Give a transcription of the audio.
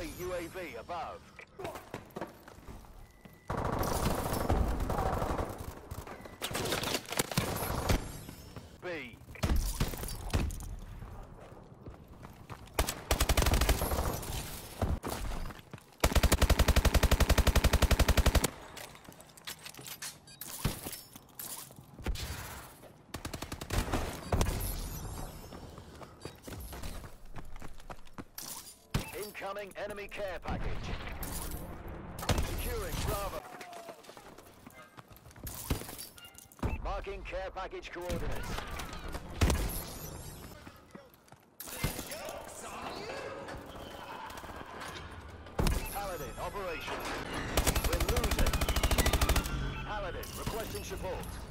Friendly UAV above. Incoming enemy care package. Securing Bravo. Marking care package coordinates. Paladin, operation. We're losing. Paladin, requesting support.